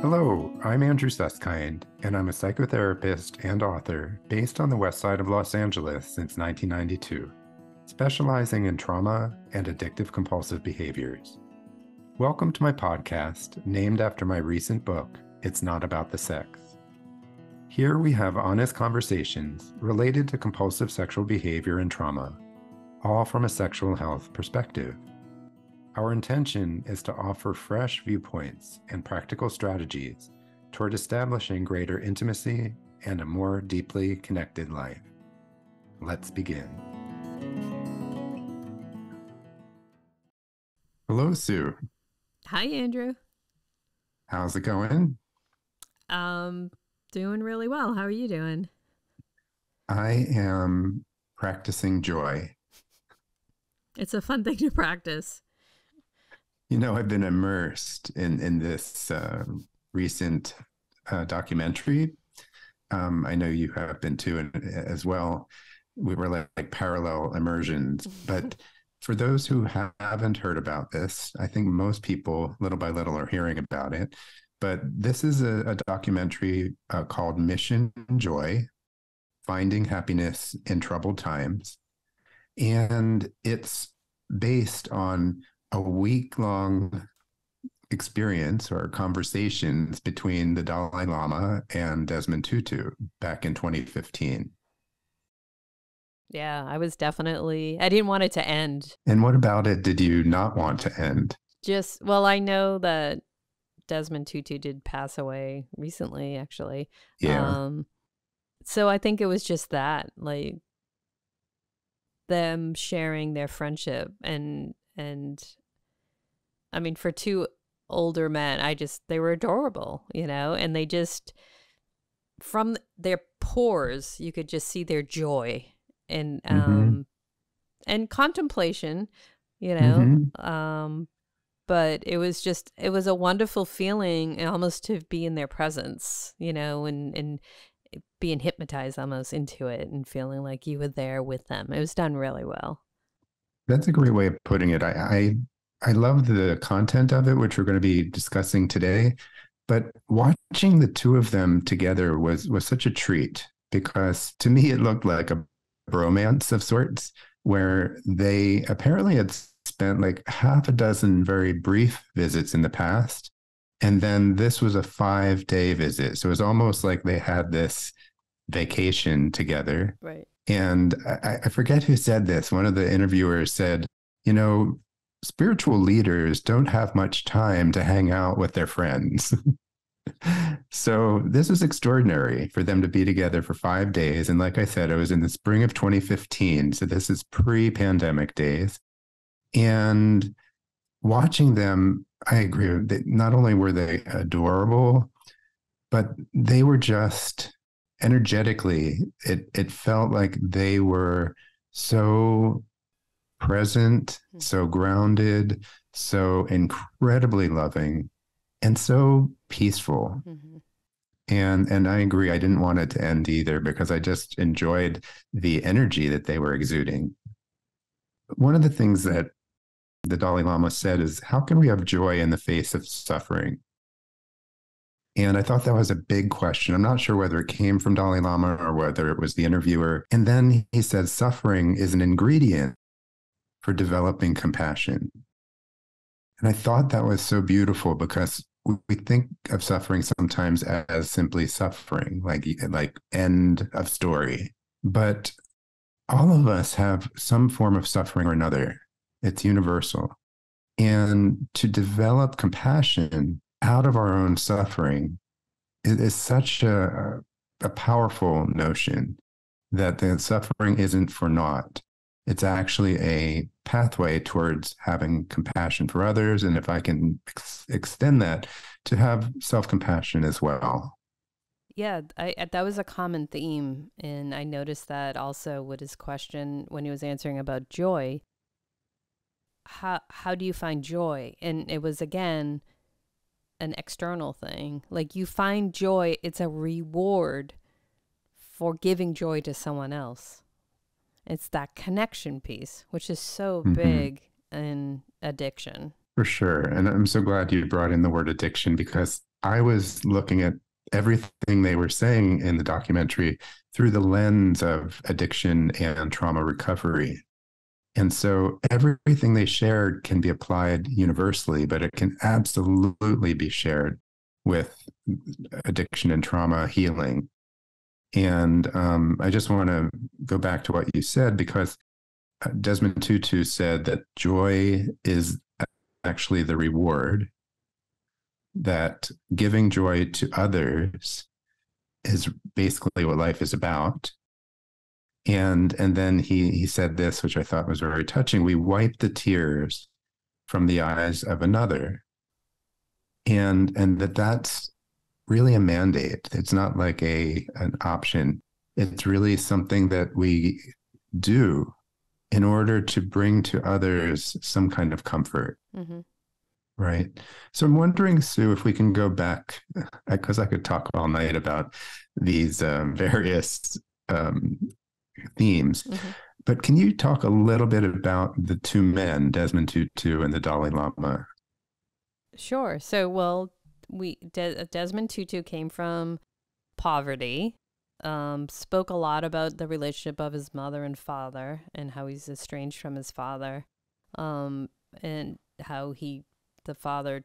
Hello, I'm Andrew Susskind, and I'm a psychotherapist and author based on the west side of Los Angeles since 1992, specializing in trauma and addictive compulsive behaviors. Welcome to my podcast, named after my recent book, It's Not About the Sex. Here we have honest conversations related to compulsive sexual behavior and trauma, all from a sexual health perspective. Our intention is to offer fresh viewpoints and practical strategies toward establishing greater intimacy and a more deeply connected life. Let's begin. Hello, Sue. Hi, Andrew. How's it going? Um, doing really well. How are you doing? I am practicing joy. It's a fun thing to practice. You know, I've been immersed in in this uh, recent uh, documentary. Um, I know you have been too, and as well. We were like, like parallel immersions, but for those who haven't heard about this, I think most people, little by little, are hearing about it. But this is a, a documentary uh, called Mission Joy: Finding Happiness in Troubled Times, and it's based on a week long experience or conversations between the Dalai Lama and Desmond Tutu back in 2015. Yeah, I was definitely, I didn't want it to end. And what about it did you not want to end? Just, well, I know that Desmond Tutu did pass away recently, actually. Yeah. Um, so I think it was just that, like, them sharing their friendship and and I mean, for two older men, I just, they were adorable, you know, and they just, from their pores, you could just see their joy and, um, mm-hmm. and contemplation, you know, mm-hmm. um, but it was just, it was a wonderful feeling almost to be in their presence, you know, and, and, being hypnotized almost into it and feeling like you were there with them. It was done really well. That's a great way of putting it. I, I love the content of it, which we're going to be discussing today. But watching the two of them together was was such a treat because to me it looked like a bromance of sorts, where they apparently had spent like half a dozen very brief visits in the past. And then this was a five day visit. So it was almost like they had this vacation together. Right. And I, I forget who said this. One of the interviewers said, you know, spiritual leaders don't have much time to hang out with their friends. so this was extraordinary for them to be together for five days. And like I said, it was in the spring of 2015. So this is pre pandemic days. And watching them, I agree that not only were they adorable, but they were just energetically, it, it felt like they were so present, mm-hmm. so grounded, so incredibly loving, and so peaceful. Mm-hmm. And and I agree. I didn't want it to end either because I just enjoyed the energy that they were exuding. One of the things that the Dalai Lama said is, "How can we have joy in the face of suffering?" And I thought that was a big question. I'm not sure whether it came from Dalai Lama or whether it was the interviewer. And then he said, suffering is an ingredient for developing compassion. And I thought that was so beautiful because we think of suffering sometimes as simply suffering, like like end of story. But all of us have some form of suffering or another. It's universal. And to develop compassion out of our own suffering is such a, a powerful notion that the suffering isn't for naught it's actually a pathway towards having compassion for others. And if I can ex- extend that to have self compassion as well. Yeah, I, that was a common theme. And I noticed that also with his question when he was answering about joy. How, how do you find joy? And it was again an external thing. Like you find joy, it's a reward for giving joy to someone else. It's that connection piece, which is so mm-hmm. big in addiction. For sure. And I'm so glad you brought in the word addiction because I was looking at everything they were saying in the documentary through the lens of addiction and trauma recovery. And so everything they shared can be applied universally, but it can absolutely be shared with addiction and trauma healing. And um, I just want to go back to what you said because uh, Desmond Tutu said that joy is actually the reward, that giving joy to others is basically what life is about. And and then he he said this which i thought was very touching we wipe the tears from the eyes of another. And and that that's really a mandate it's not like a an option it's really something that we do in order to bring to others some kind of comfort mm-hmm. right so i'm wondering sue if we can go back because i could talk all night about these um, various um, themes. Mm-hmm. But can you talk a little bit about the two men, Desmond Tutu and the Dalai Lama? Sure. So, well, we De- Desmond Tutu came from poverty. Um, spoke a lot about the relationship of his mother and father and how he's estranged from his father, um, and how he, the father,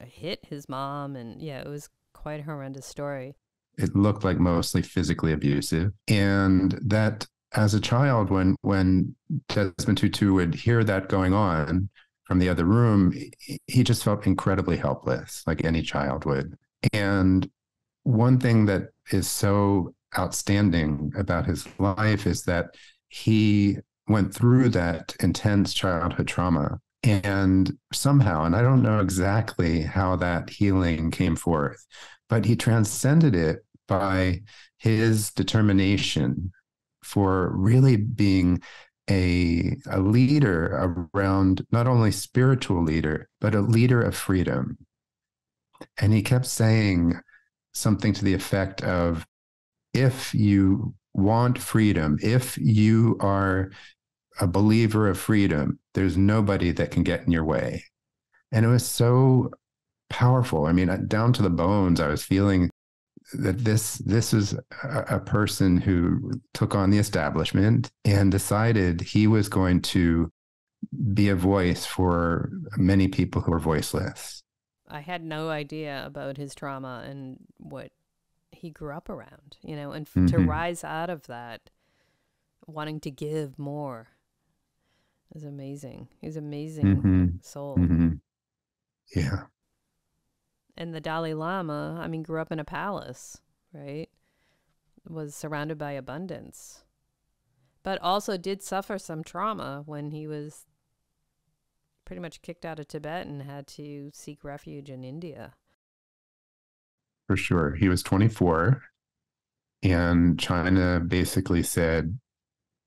hit his mom, and yeah, it was quite a horrendous story it looked like mostly physically abusive. And that as a child, when when Desmond Tutu would hear that going on from the other room, he just felt incredibly helpless, like any child would. And one thing that is so outstanding about his life is that he went through that intense childhood trauma and somehow and i don't know exactly how that healing came forth but he transcended it by his determination for really being a, a leader around not only spiritual leader, but a leader of freedom. And he kept saying something to the effect of if you want freedom, if you are a believer of freedom, there's nobody that can get in your way. And it was so powerful. I mean, uh, down to the bones, I was feeling that this this is a, a person who took on the establishment and decided he was going to be a voice for many people who are voiceless. I had no idea about his trauma and what he grew up around, you know, and mm-hmm. to rise out of that, wanting to give more, is amazing. He's amazing mm-hmm. soul. Mm-hmm. Yeah and the Dalai Lama, I mean, grew up in a palace, right? Was surrounded by abundance, but also did suffer some trauma when he was pretty much kicked out of Tibet and had to seek refuge in India. For sure. He was 24, and China basically said,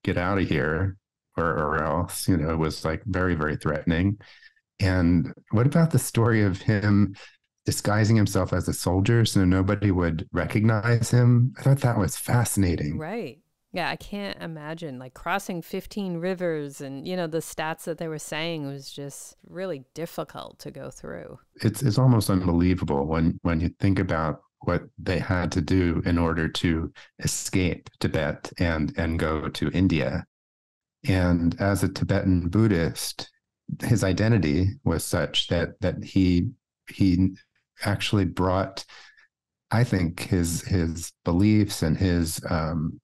get out of here or, or else, you know, it was like very, very threatening. And what about the story of him disguising himself as a soldier so nobody would recognize him. I thought that was fascinating. Right. Yeah, I can't imagine like crossing 15 rivers and you know the stats that they were saying was just really difficult to go through. It's it's almost unbelievable when when you think about what they had to do in order to escape Tibet and and go to India. And as a Tibetan Buddhist, his identity was such that that he he actually brought, I think, his his beliefs and his um,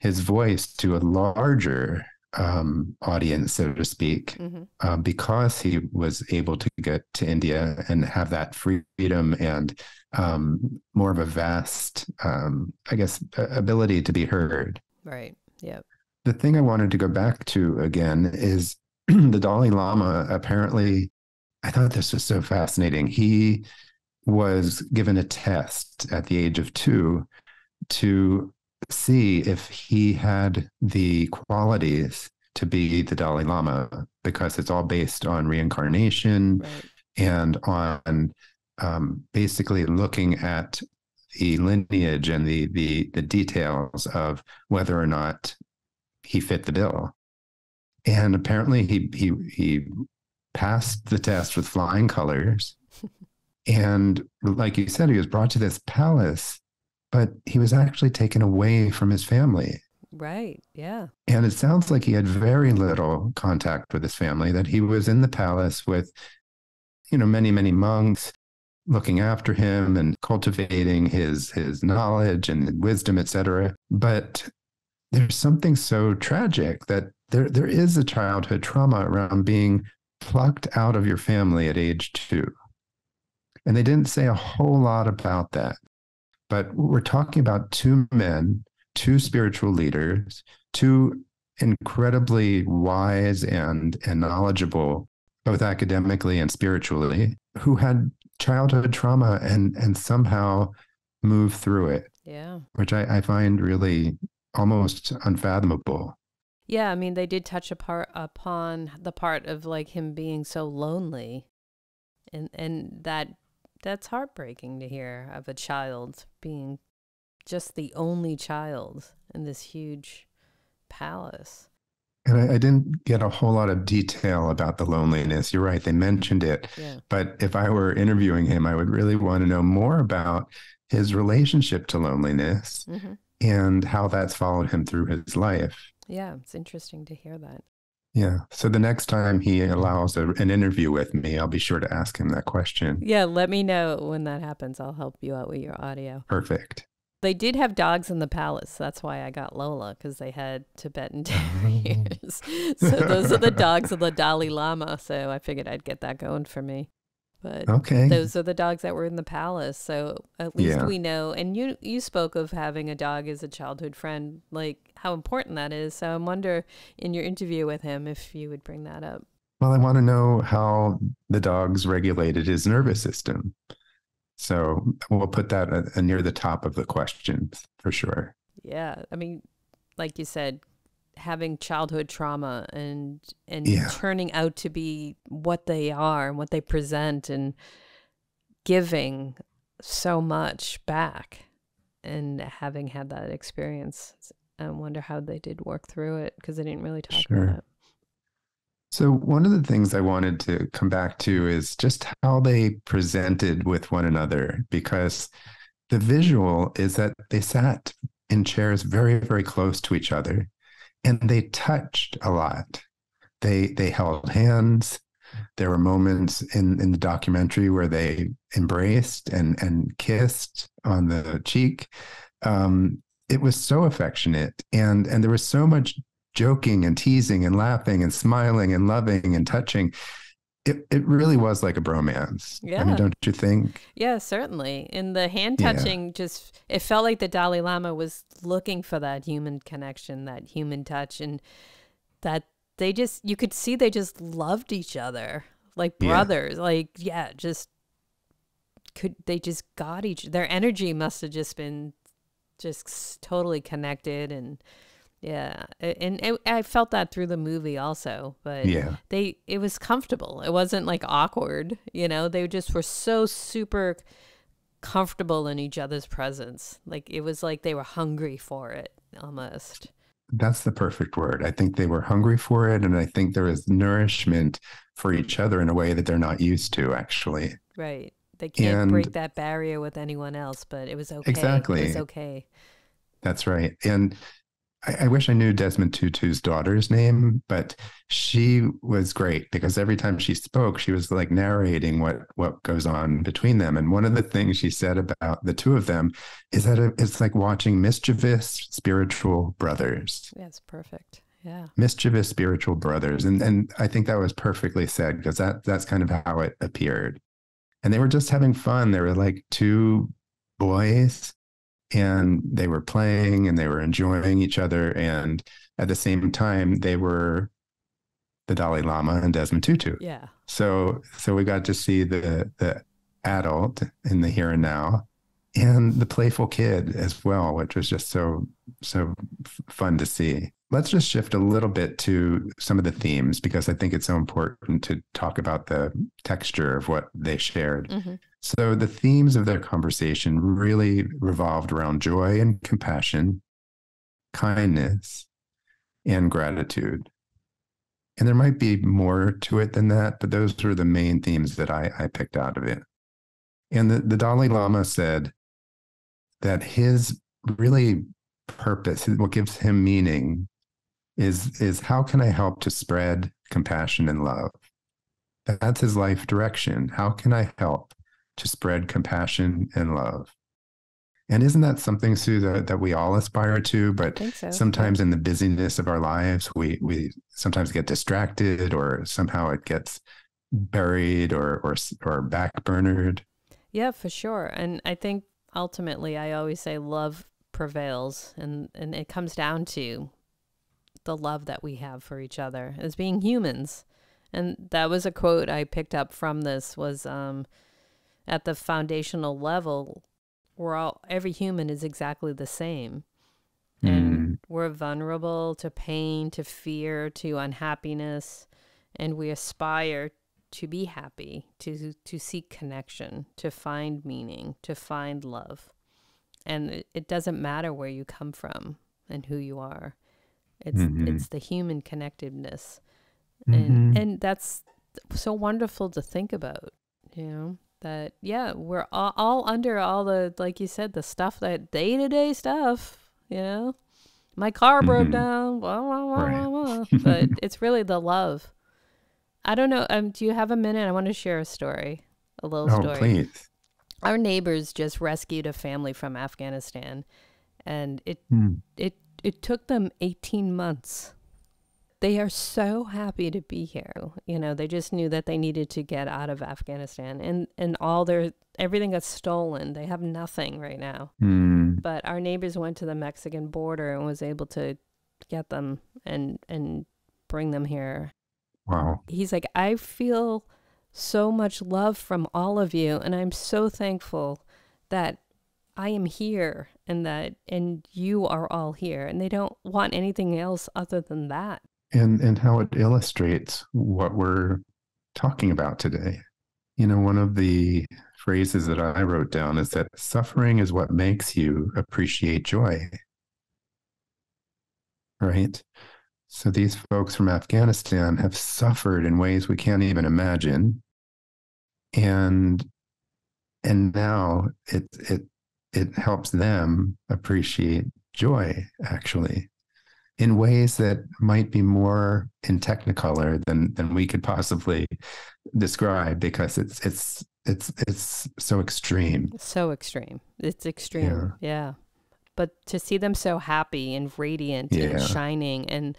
his voice to a larger um, audience, so to speak, mm-hmm. uh, because he was able to get to India and have that freedom and um, more of a vast, um, I guess, ability to be heard. Right. Yep. The thing I wanted to go back to again is the Dalai Lama. Apparently, I thought this was so fascinating. He was given a test at the age of two to see if he had the qualities to be the Dalai Lama, because it's all based on reincarnation right. and on um, basically looking at the lineage and the, the the details of whether or not he fit the bill. And apparently he he he passed the test with flying colors. And like you said, he was brought to this palace, but he was actually taken away from his family. Right. Yeah. And it sounds like he had very little contact with his family, that he was in the palace with, you know, many, many monks looking after him and cultivating his his knowledge and wisdom, etc. But there's something so tragic that there there is a childhood trauma around being plucked out of your family at age two. And they didn't say a whole lot about that. But we're talking about two men, two spiritual leaders, two incredibly wise and, and knowledgeable, both academically and spiritually, who had childhood trauma and and somehow moved through it. Yeah. Which I, I find really almost unfathomable. Yeah, I mean, they did touch apart upon the part of like him being so lonely, and and that that's heartbreaking to hear of a child being just the only child in this huge palace. And I, I, didn't get a whole lot of detail about the loneliness. You're right; they mentioned it, yeah. but if I were interviewing him, I would really want to know more about his relationship to loneliness mm-hmm. and how that's followed him through his life. Yeah, it's interesting to hear that. Yeah. So the next time he allows a, an interview with me, I'll be sure to ask him that question. Yeah, let me know when that happens. I'll help you out with your audio. Perfect. They did have dogs in the palace. That's why I got Lola because they had Tibetan Terriers. so those are the dogs of the Dalai Lama. So I figured I'd get that going for me. But okay. those are the dogs that were in the palace. So at least yeah. we know. And you you spoke of having a dog as a childhood friend, like how important that is. So I wonder in your interview with him if you would bring that up. Well, I want to know how the dogs regulated his nervous system. So we'll put that uh, near the top of the questions for sure. Yeah. I mean, like you said, having childhood trauma and and yeah. turning out to be what they are and what they present and giving so much back and having had that experience i wonder how they did work through it because they didn't really talk sure. about it so one of the things i wanted to come back to is just how they presented with one another because the visual is that they sat in chairs very very close to each other and they touched a lot. They they held hands. There were moments in in the documentary where they embraced and and kissed on the cheek. Um, it was so affectionate, and and there was so much joking and teasing and laughing and smiling and loving and touching it, it really was like a bromance. Yeah. I mean, don't you think? Yeah, certainly. And the hand touching yeah. just, it felt like the Dalai Lama was looking for that human connection, that human touch, and that they just, you could see they just loved each other like brothers. Yeah. Like, yeah, just could, they just got each, their energy must have just been just totally connected and, yeah, and it, I felt that through the movie also, but yeah, they it was comfortable. It wasn't like awkward, you know. They just were so super comfortable in each other's presence. Like it was like they were hungry for it almost. That's the perfect word. I think they were hungry for it, and I think there is nourishment for each other in a way that they're not used to. Actually, right. They can't and break that barrier with anyone else, but it was okay. Exactly, it was okay. That's right, and I, I, wish I knew Desmond Tutu's daughter's name, but she was great because every time she spoke, she was like narrating what what goes on between them. And one of the things she said about the two of them is that it's like watching mischievous spiritual brothers. That's perfect. Yeah. Mischievous spiritual brothers. And and I think that was perfectly said because that that's kind of how it appeared. And they were just having fun. They were like two boys and they were playing and they were enjoying each other and at the same time they were the Dalai Lama and Desmond Tutu. Yeah. So so we got to see the the adult in the here and now and the playful kid as well, which was just so so fun to see. Let's just shift a little bit to some of the themes because I think it's so important to talk about the texture of what they shared. Mm-hmm. So the themes of their conversation really revolved around joy and compassion, kindness, and gratitude. And there might be more to it than that, but those are the main themes that I, I picked out of it. And the, the Dalai Lama said that his really purpose, what gives him meaning, is, is how can I help to spread compassion and love? That's his life direction. How can I help to spread compassion and love? And isn't that something, Sue, that, that we all aspire to? But so. sometimes in the busyness of our lives, we we sometimes get distracted, or somehow it gets buried or or or backburnered. Yeah, for sure. And I think ultimately, I always say love prevails, and and it comes down to the love that we have for each other as being humans. And that was a quote I picked up from this was um, at the foundational level we're all every human is exactly the same and mm. we're vulnerable to pain to fear to unhappiness and we aspire to be happy to to seek connection to find meaning to find love and it, it doesn't matter where you come from and who you are it's mm-hmm. it's the human connectedness mm-hmm. and and that's so wonderful to think about you know that yeah we're all, all under all the like you said the stuff that day-to-day stuff you know my car broke mm-hmm. down blah, blah, blah, right. blah, blah. but it's really the love i don't know um do you have a minute i want to share a story a little oh, story please our neighbors just rescued a family from afghanistan and it mm. it it took them 18 months they are so happy to be here. You know, they just knew that they needed to get out of Afghanistan and, and all their everything got stolen. They have nothing right now. Mm. But our neighbors went to the Mexican border and was able to get them and and bring them here. Wow. He's like, I feel so much love from all of you and I'm so thankful that I am here and that and you are all here and they don't want anything else other than that and and how it illustrates what we're talking about today. You know, one of the phrases that I wrote down is that suffering is what makes you appreciate joy. Right? So these folks from Afghanistan have suffered in ways we can't even imagine. And and now it it it helps them appreciate joy actually in ways that might be more in technicolor than than we could possibly describe because it's it's it's it's so extreme. So extreme. It's extreme. Yeah, yeah. but to see them so happy and radiant yeah. and shining and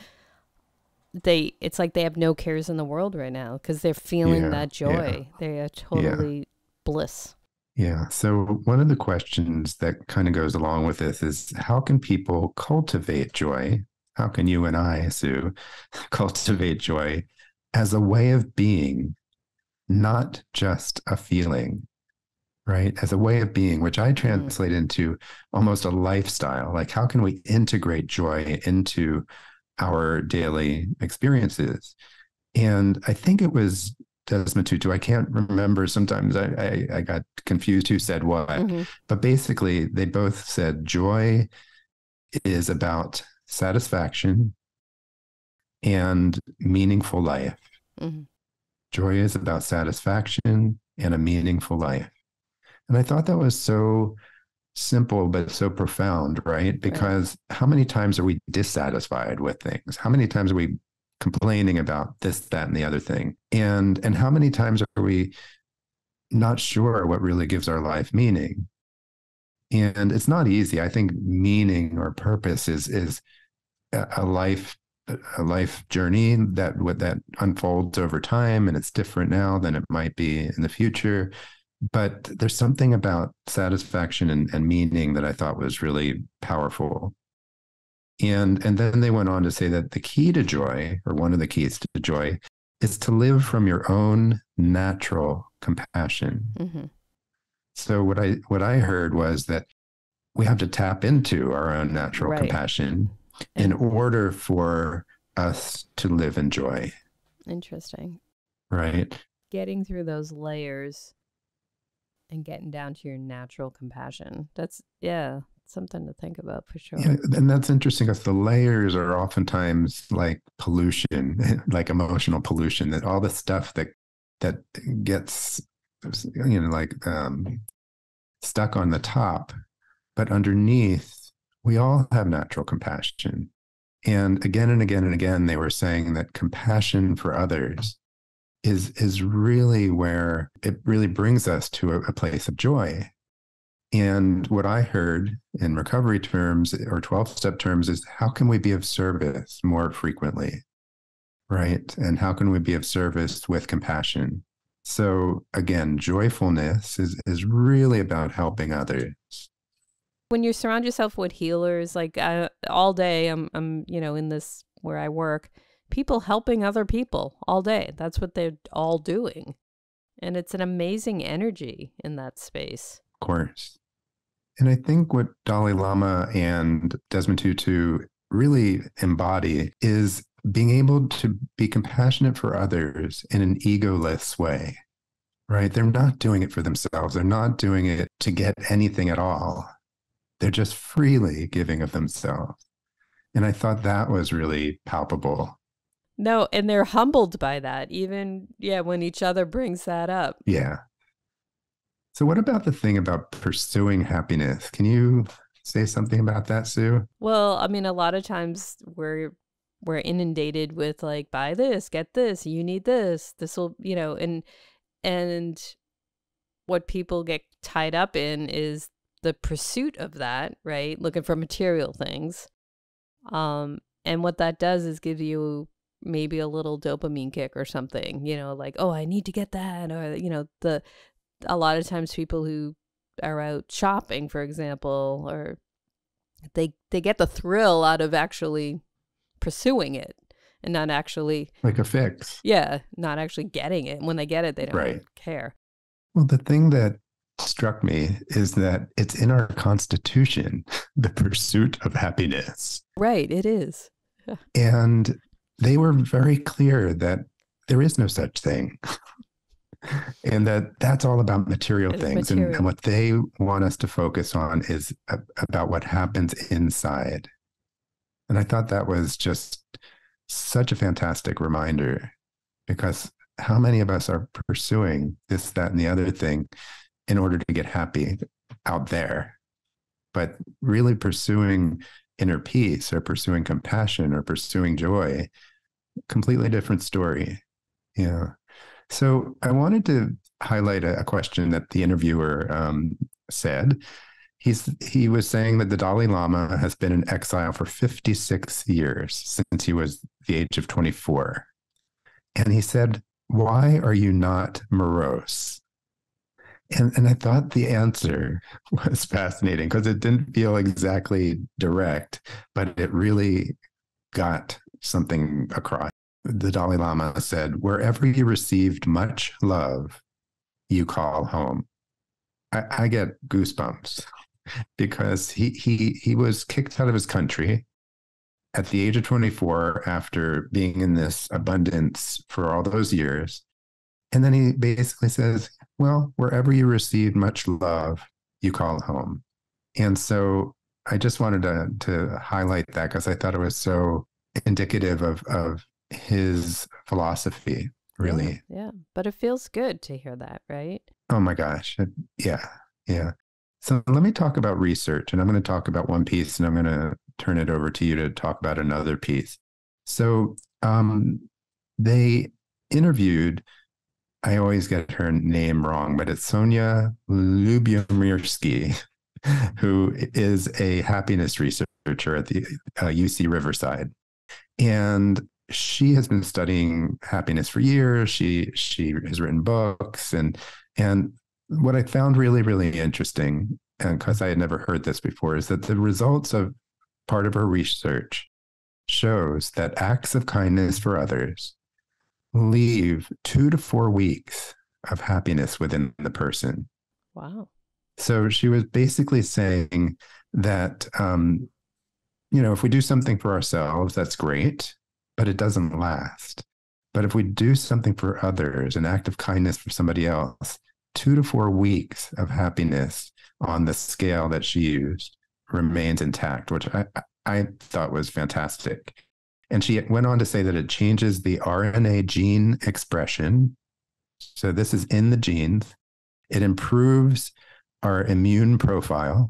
they it's like they have no cares in the world right now because they're feeling yeah, that joy. They are totally bliss. Yeah. So, one of the questions that kind of goes along with this is how can people cultivate joy how can you and I, Sue, cultivate joy as a way of being, not just a feeling, right? As a way of being, which I mm-hmm. translate into almost a lifestyle. Like, how can we integrate joy into our daily experiences? And I think it was Desmond Tutu. I can't remember. Sometimes I, I, I got confused who said what, mm-hmm. but basically they both said joy is about satisfaction and meaningful life. Mm-hmm. Joy is about satisfaction and a meaningful life. And I thought that was so simple, but so profound, right? Because right. how many times are we dissatisfied with things? How many times are we complaining about this, that, and the other thing? And and how many times are we not sure what really gives our life meaning? And it's not easy. I think meaning or purpose is is a life a life journey that what that unfolds over time and it's different now than it might be in the future but there's something about satisfaction and, and meaning that i thought was really powerful and and then they went on to say that the key to joy or one of the keys to joy is to live from your own natural compassion mm-hmm. So what i what i heard was that we have to tap into our own natural right. compassion in order for us to live in joy. Interesting. Right. Getting through those layers and getting down to your natural compassion. That's, yeah, something to think about for sure. Yeah, and that's interesting because the layers are oftentimes like pollution, like emotional pollution. That all the stuff that that gets you know like um, stuck on the top, but underneath, we all have natural compassion. And again and again and again, they were saying that compassion for others is is really where it really brings us to a, a place of joy. And what I heard in recovery terms or 12 step terms is how can we be of service more frequently? Right. And how can we be of service with compassion? So again, joyfulness is, is really about helping others. When you surround yourself with healers, like I, all day, I'm, I'm, you know, in this where I work, people helping other people all day. That's what they're all doing. And it's an amazing energy in that space. Of course. And I think what Dalai Lama and Desmond Tutu really embody is being able to be compassionate for others in an egoless way, right? They're not doing it for themselves. They're not doing it to get anything at all. They're just freely giving of themselves. And I thought that was really palpable. No, and they're humbled by that, even, yeah, when each other brings that up. Yeah. So, what about the thing about pursuing happiness? Can you say something about that, Sue? Well, I mean, a lot of times we're we're inundated with like buy this, get this, you need this, this will, you know, and and what people get tied up in is the pursuit of that, right? Looking for material things. Um and what that does is give you maybe a little dopamine kick or something, you know, like, oh, I need to get that or you know, the a lot of times people who are out shopping, for example, or they they get the thrill out of actually pursuing it and not actually like a fix. Yeah, not actually getting it. When they get it, they don't right. care. Well, the thing that struck me is that it's in our constitution, the pursuit of happiness. Right, it is. and they were very clear that there is no such thing and that that's all about material it's things material. And, and, what they want us to focus on is a, about what happens inside and i thought that was just such a fantastic reminder because how many of us are pursuing this that and the other thing in order to get happy out there? But really pursuing inner peace or pursuing compassion or pursuing joy completely different story. Yeah. So I wanted to highlight a, question that the interviewer um, said. He's he was saying that the Dalai Lama has been in exile for 56 years since he was the age of 24. And he said, Why are you not morose? And, and I thought the answer was fascinating because it didn't feel exactly direct, but it really got something across the Dalai Lama said, wherever you received much love, you call home. I, I get goosebumps because he he he was kicked out of his country at the age of 24 after being in this abundance for all those years. And then he basically says, Well, wherever you receive much love, you call home. And so I just wanted to to highlight that because I thought it was so indicative of of his philosophy, really. Yeah, yeah, but it feels good to hear that, right? Oh my gosh. Yeah. Yeah. So let me talk about research, and I'm going to talk about one piece, and I'm going to turn it over to you to talk about another piece. So um, they interviewed, I always get her name wrong, but it's Sonja Lyubomirsky, who is a happiness researcher at the uh, UC Riverside. And she has been studying happiness for years. She she has written books and and what I found really really interesting and because I had never heard this before is that the results of part of her research shows that acts of kindness for others leave 2 to 4 weeks of happiness within the person. Wow. So she was basically saying that um, you know, if we do something for ourselves, that's great but it doesn't last. But if we do something for others, an act of kindness for somebody else, two to four weeks of happiness on the scale that she used remains intact, which I, I thought was fantastic. And she went on to say that it changes the RNA gene expression. So this is in the genes. It improves our immune profile.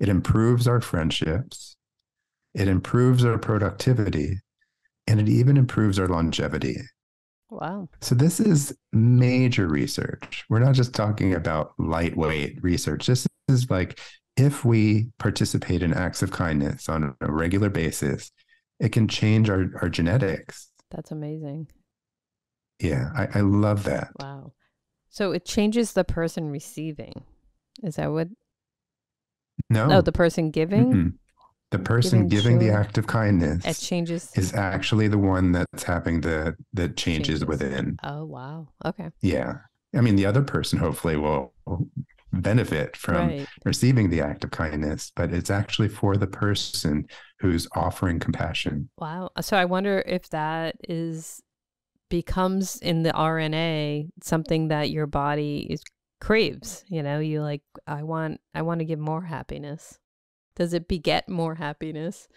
It improves our friendships. It improves our productivity. And it even improves our longevity. Wow. So this is major research. We're not just talking about lightweight research. This is like if we participate in acts of kindness on a regular basis, it can change our, our genetics. That's amazing. Yeah, I, I love that. Wow. So it changes the person receiving. Is that what? No. No, the person giving? Mm-mm. The person Giving giving, the act of kindness It changes. is actually the one that's having the the changes, Changes. within. oh, wow. Okay. Yeah. I mean, the other person hopefully will benefit from right. receiving the act of kindness, but it's actually for the person who's offering compassion. Wow. Uh, so I wonder if that is becomes in the RNA something that your body is craves, you know, you like I want I want to give more happiness. Does it beget more happiness?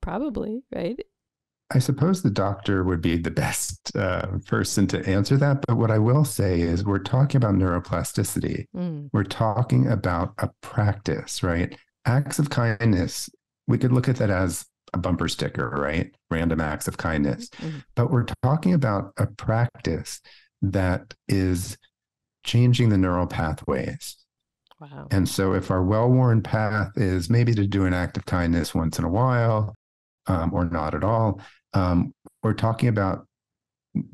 Probably, right? I suppose the doctor would be the best uh, person to answer that. But what I will say is, we're talking about neuroplasticity. Mm. We're talking about a practice, right? Acts of kindness, we could look at that as a bumper sticker, right? Random acts of kindness. Mhm. But we're talking about a practice that is changing the neural pathways. Wow. And so, if our well worn path is maybe to do an act of kindness once in a while um, or not at all, um, we're talking about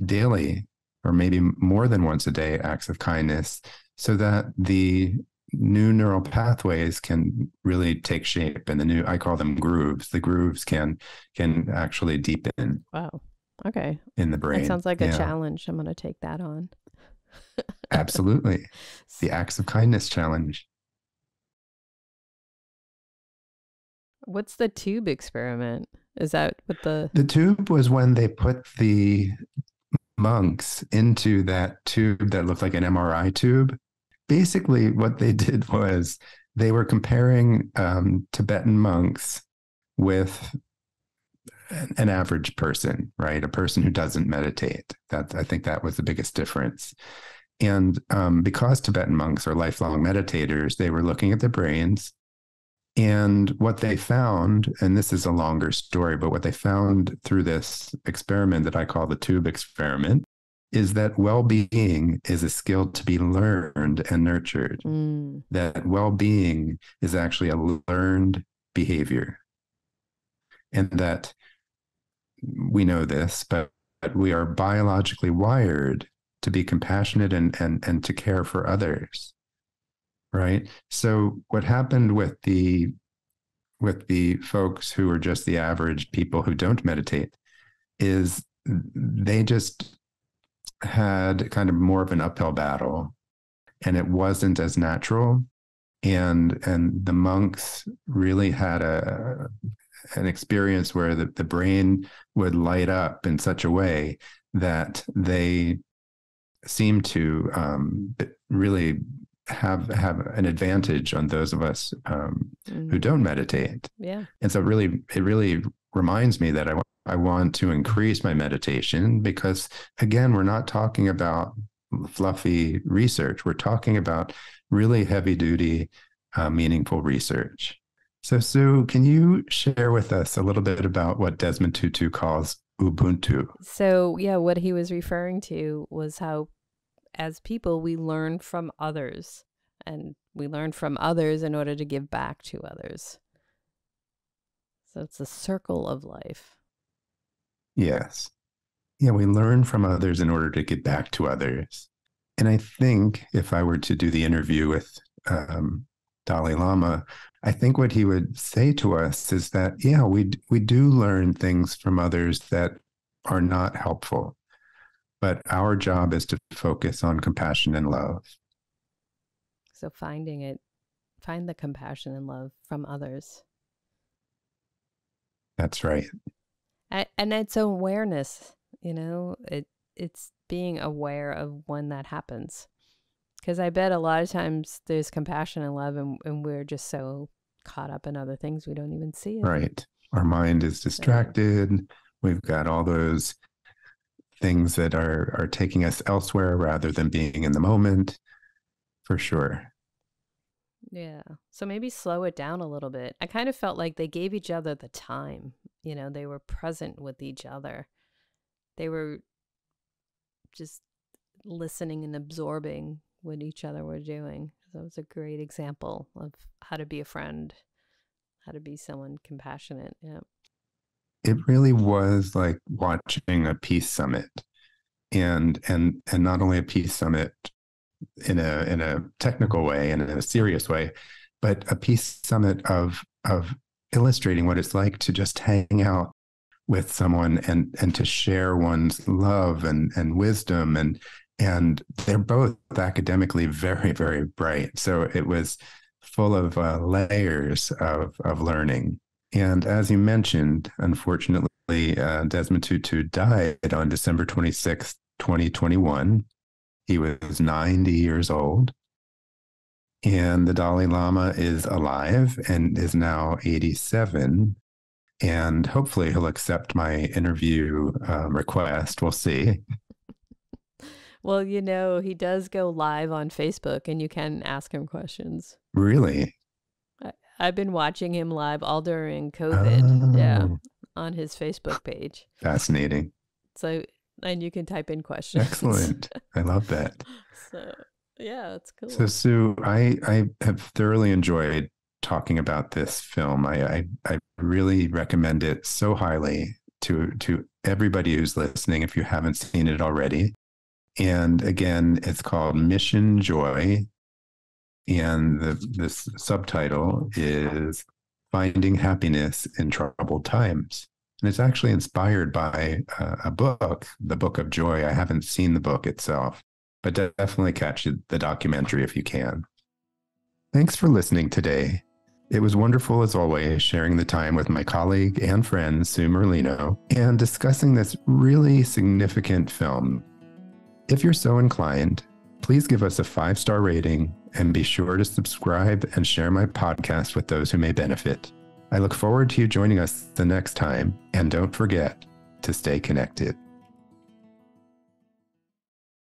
daily or maybe more than once a day acts of kindness so that the new neural pathways can really take shape and the new i call them grooves the grooves can can actually deepen Wow. Okay. in the brain That sounds like a challenge. I'm going to take that on. Absolutely the acts of kindness challenge What's the tube experiment? Is that what the The tube was when they put the monks into that tube that looked like an MRI tube. Basically, what they did was they were comparing um, Tibetan monks with an average person, right? A person who doesn't meditate. That I think that was the biggest difference. And um, because Tibetan monks are lifelong meditators, they were looking at their brains and what they found, and this is a longer story, but what they found through this experiment that I call the tube experiment is that well being is a skill to be learned and nurtured. Mm, That well being is actually a learned behavior. And that we know this, but, but we are biologically wired to be compassionate and, and, and to care for others right? So what happened with the with the folks who are just the average people who don't meditate is they just had kind of more of an uphill battle and it wasn't as natural and and the monks really had a an experience where the, the brain would light up in such a way that they seem to um, really have have an advantage on those of us um, mm, who don't meditate. yeah. And so, really, it really reminds me that I I want to increase my meditation because, again, we're not talking about fluffy research. We're talking about really heavy duty, uh, meaningful research. So, Sue, can you share with us a little bit about what Desmond Tutu calls Ubuntu? So, yeah, what he was referring to was how, as people, we learn from others and we learn from others in order to give back to others. So, it's a circle of life. Yes. Yeah, we learn from others in order to get back to others. And I think if I were to do the interview with um, Dalai Lama, I think what he would say to us is that, yeah, we, we do learn things from others that are not helpful. But our job is to focus on compassion and love. So, finding it, find the compassion and love from others. That's right. And it's awareness you know it it's being aware of when that happens because i bet a lot of times there's compassion and love and, and we're just so caught up in other things we don't even see it. Right. Our mind is distracted. We've got all those things that are are taking us elsewhere rather than being in the moment. For sure. Yeah. So maybe slow it down a little bit. I kind of felt like they gave each other the time. You know, they were present with each other. They were just listening and absorbing what each other were doing. That was a great example of how to be a friend, how to be someone compassionate. Yeah. It really was like watching a peace summit. And and and not only a peace summit in a in a technical way and in a serious way, but a peace summit of of illustrating what it's like to just hang out with someone and and to share one's love and and wisdom and and they're both academically very very bright. So it was full of uh, layers of of learning. And as you mentioned unfortunately uh, desmond tutu died on december 26 2021 he was 90 years old. And the dalai lama is alive and is now 87 and hopefully he'll accept my interview um, request. We'll see well, you know, he does go live on Facebook and you can ask him questions. Really? I, have been watching him live all during COVID. Oh. Yeah. On his Facebook page. Fascinating. So, and you can type in questions. Excellent. I love that. So, yeah, it's cool. So, Sue, I, I have thoroughly enjoyed talking about this film. I, I, I really recommend it so highly to to everybody who's listening if you haven't seen it already. And again, it's called Mission Joy. And the, this subtitle is Finding Happiness in Troubled Times. And it's actually inspired by a, a book, The Book of Joy. I haven't seen the book itself, but definitely catch the documentary if you can. Thanks for listening today. It was wonderful, as always, sharing the time with my colleague and friend, Sue Merlino, and discussing this really significant film if you're so inclined, please give us a five star rating and be sure to subscribe and share my podcast with those who may benefit. I look forward to you joining us the next time, and don't forget to stay connected.